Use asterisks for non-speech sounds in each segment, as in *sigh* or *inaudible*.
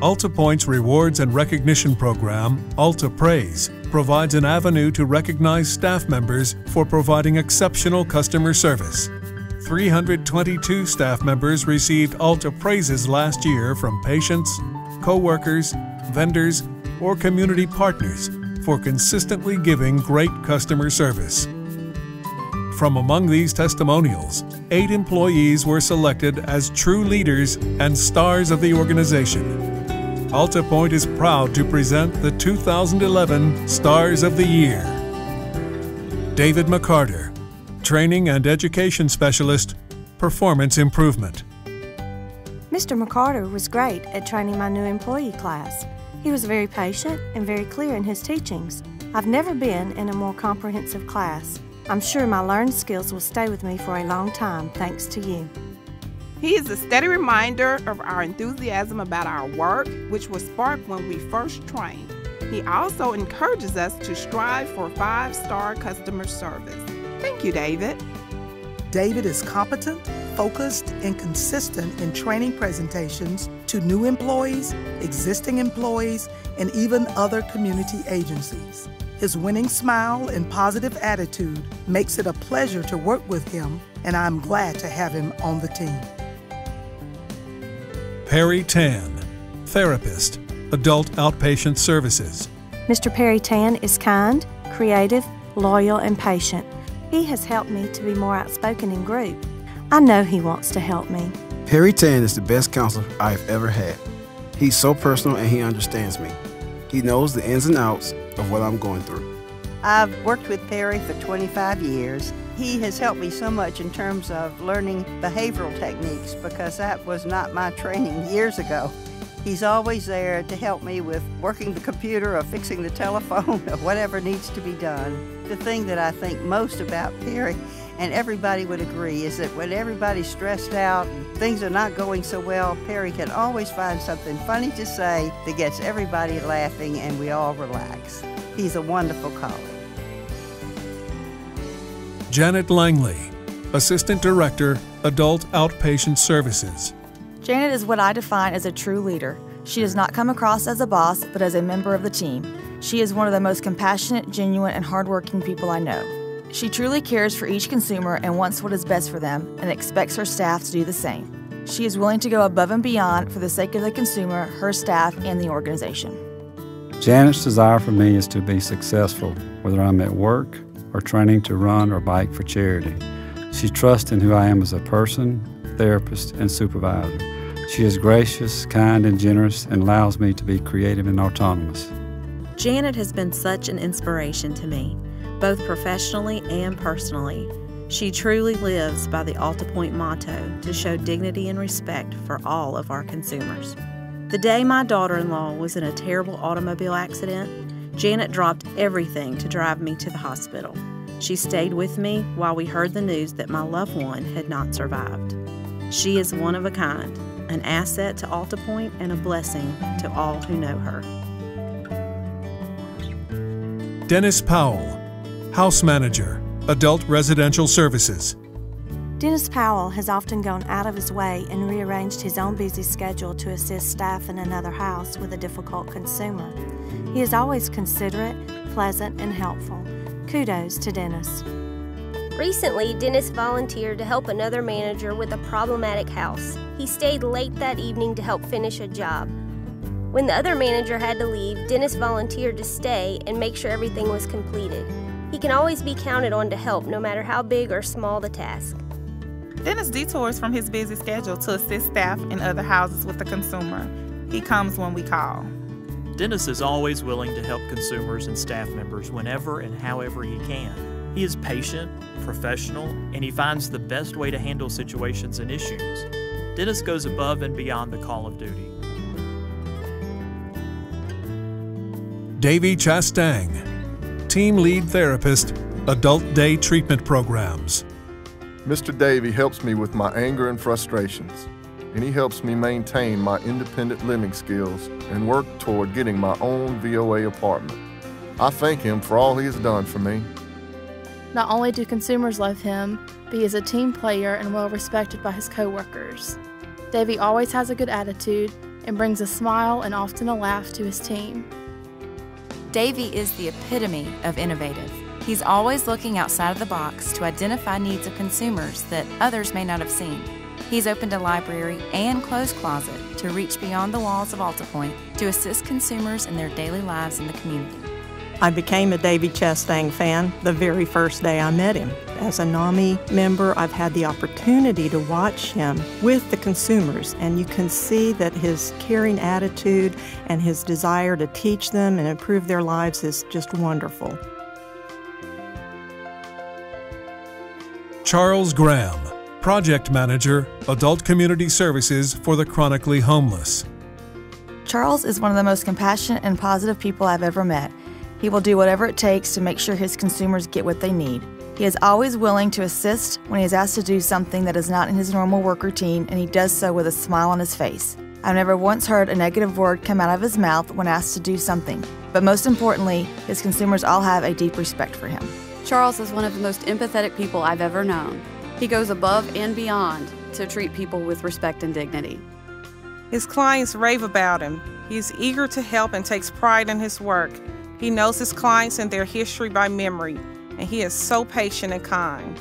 AltaPointe's rewards and recognition program, Alta Praise, provides an avenue to recognize staff members for providing exceptional customer service. 322 staff members received Alta Praises last year from patients, co-workers, vendors, or community partners for consistently giving great customer service. From among these testimonials, eight employees were selected as true leaders and stars of the organization. AltaPointe is proud to present the 2011 Stars of the Year. David McCarter, Training and Education Specialist, Performance Improvement. Mr. McCarter was great at training my new employee class. He was very patient and very clear in his teachings. I've never been in a more comprehensive class. I'm sure my learned skills will stay with me for a long time thanks to you. He is a steady reminder of our enthusiasm about our work, which was sparked when we first trained. He also encourages us to strive for five star customer service. Thank you, David. David is competent, focused, and consistent in training presentations to new employees, existing employees, and even other community agencies. His winning smile and positive attitude makes it a pleasure to work with him, and I'm glad to have him on the team. Perry Tan, Therapist, Adult Outpatient Services. Mr. Perry Tan is kind, creative, loyal, and patient. He has helped me to be more outspoken in group. I know he wants to help me. Perry Tan is the best counselor I've ever had. He's so personal and he understands me. He knows the ins and outs of what I'm going through. I've worked with Perry for 25 years. He has helped me so much in terms of learning behavioral techniques because that was not my training years ago. He's always there to help me with working the computer or fixing the telephone *laughs* or whatever needs to be done. The thing that I think most about Perry, and everybody would agree, is that when everybody's stressed out and things are not going so well, Perry can always find something funny to say that gets everybody laughing and we all relax. He's a wonderful colleague. Janet Langley, Assistant Director, Adult Outpatient Services. Janet is what I define as a true leader. She does not come across as a boss, but as a member of the team. She is one of the most compassionate, genuine, and hardworking people I know. She truly cares for each consumer and wants what is best for them and expects her staff to do the same. She is willing to go above and beyond for the sake of the consumer, her staff, and the organization. Janet's desire for me is to be successful, whether I'm at work or training to run or bike for charity. She trusts in who I am as a person, therapist, and supervisor. She is gracious, kind, and generous and allows me to be creative and autonomous. Janet has been such an inspiration to me, both professionally and personally. She truly lives by the AltaPointe motto to show dignity and respect for all of our consumers. The day my daughter in law was in a terrible automobile accident, Janet dropped everything to drive me to the hospital. She stayed with me while we heard the news that my loved one had not survived. She is one of a kind, an asset to AltaPointe and a blessing to all who know her. Dennis Powell, House Manager, Adult Residential Services. Dennis Powell has often gone out of his way and rearranged his own busy schedule to assist staff in another house with a difficult consumer. He is always considerate, pleasant, and helpful. Kudos to Dennis. Recently, Dennis volunteered to help another manager with a problematic house. He stayed late that evening to help finish a job. When the other manager had to leave, Dennis volunteered to stay and make sure everything was completed. He can always be counted on to help no matter how big or small the task. Dennis detours from his busy schedule to assist staff in other houses with the consumer. He comes when we call. Dennis is always willing to help consumers and staff members whenever and however he can. He is patient, professional, and he finds the best way to handle situations and issues. Dennis goes above and beyond the call of duty. Davy Chastang, Team Lead Therapist, Adult Day Treatment Programs. Mr. Davy helps me with my anger and frustrations and he helps me maintain my independent living skills and work toward getting my own VOA apartment. I thank him for all he has done for me. Not only do consumers love him, but he is a team player and well respected by his coworkers. Davy always has a good attitude, and brings a smile and often a laugh to his team. Davy is the epitome of innovative. He's always looking outside of the box to identify needs of consumers that others may not have seen. He's opened a library and clothes closet to reach beyond the walls of AltaPointe to assist consumers in their daily lives in the community. I became a Davy Chastang fan the very first day I met him. As a NAMI member, I've had the opportunity to watch him with the consumers, and you can see that his caring attitude and his desire to teach them and improve their lives is just wonderful. Charles Graham, Project Manager, Adult Community Services for the Chronically Homeless. Charles is one of the most compassionate and positive people I've ever met. He will do whatever it takes to make sure his consumers get what they need. He is always willing to assist when he is asked to do something that is not in his normal work routine, and he does so with a smile on his face. I've never once heard a negative word come out of his mouth when asked to do something. But most importantly, his consumers all have a deep respect for him. Charles is one of the most empathetic people I've ever known. He goes above and beyond to treat people with respect and dignity. His clients rave about him. He's eager to help and takes pride in his work. He knows his clients and their history by memory, and he is so patient and kind.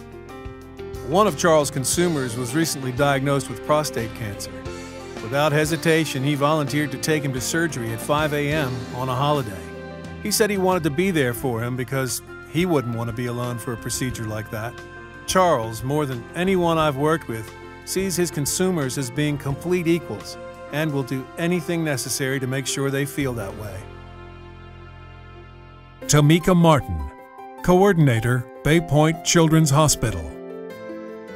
One of Charles' consumers was recently diagnosed with prostate cancer. Without hesitation, he volunteered to take him to surgery at 5 a.m. on a holiday. He said he wanted to be there for him because he wouldn't want to be alone for a procedure like that. Charles, more than anyone I've worked with, sees his consumers as being complete equals and will do anything necessary to make sure they feel that way. Tamika Martin, Coordinator, BayPointe Children's Hospital.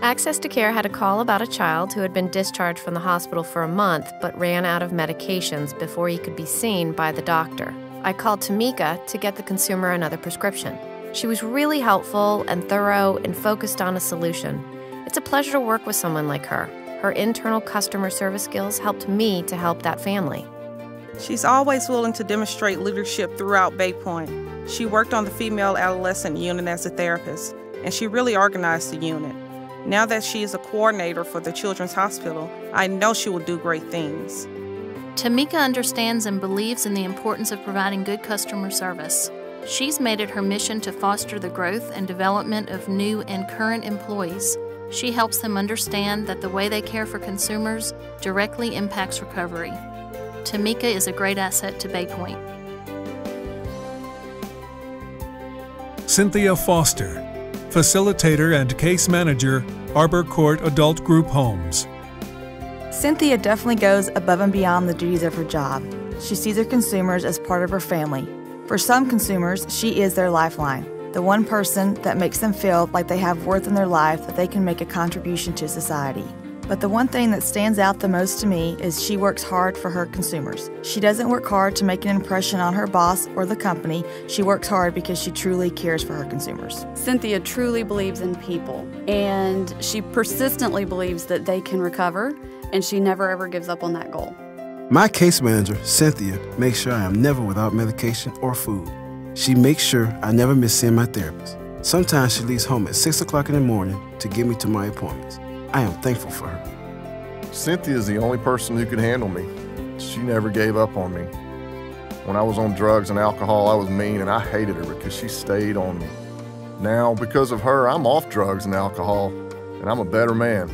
Access to Care had a call about a child who had been discharged from the hospital for a month but ran out of medications before he could be seen by the doctor. I called Tamika to get the consumer another prescription. She was really helpful and thorough and focused on a solution. It's a pleasure to work with someone like her. Her internal customer service skills helped me to help that family. She's always willing to demonstrate leadership throughout BayPointe. She worked on the female adolescent unit as a therapist, and she really organized the unit. Now that she is a coordinator for the Children's Hospital, I know she will do great things. Tamika understands and believes in the importance of providing good customer service. She's made it her mission to foster the growth and development of new and current employees. She helps them understand that the way they care for consumers directly impacts recovery. Tamika is a great asset to BayPointe. Cynthia Foster, Facilitator and Case Manager, Arbor Court Adult Group Homes. Cynthia definitely goes above and beyond the duties of her job. She sees her consumers as part of her family for some consumers, she is their lifeline, the one person that makes them feel like they have worth in their life, that they can make a contribution to society. But the one thing that stands out the most to me is she works hard for her consumers. She doesn't work hard to make an impression on her boss or the company. She works hard because she truly cares for her consumers. Cynthia truly believes in people, and she persistently believes that they can recover, and she never ever gives up on that goal. My case manager, Cynthia, makes sure I am never without medication or food. She makes sure I never miss seeing my therapist. Sometimes she leaves home at 6 o'clock in the morning to get me to my appointments. I am thankful for her. Cynthia is the only person who could handle me. She never gave up on me. When I was on drugs and alcohol, I was mean and I hated her because she stayed on me. Now, because of her, I'm off drugs and alcohol, and I'm a better man.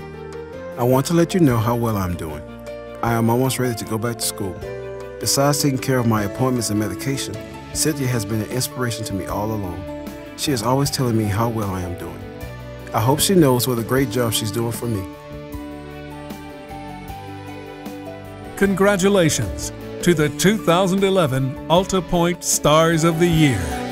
I want to let you know how well I'm doing. I am almost ready to go back to school. Besides taking care of my appointments and medication, Cynthia has been an inspiration to me all along. She is always telling me how well I am doing. I hope she knows what a great job she's doing for me. Congratulations to the 2011 AltaPointe Stars of the Year.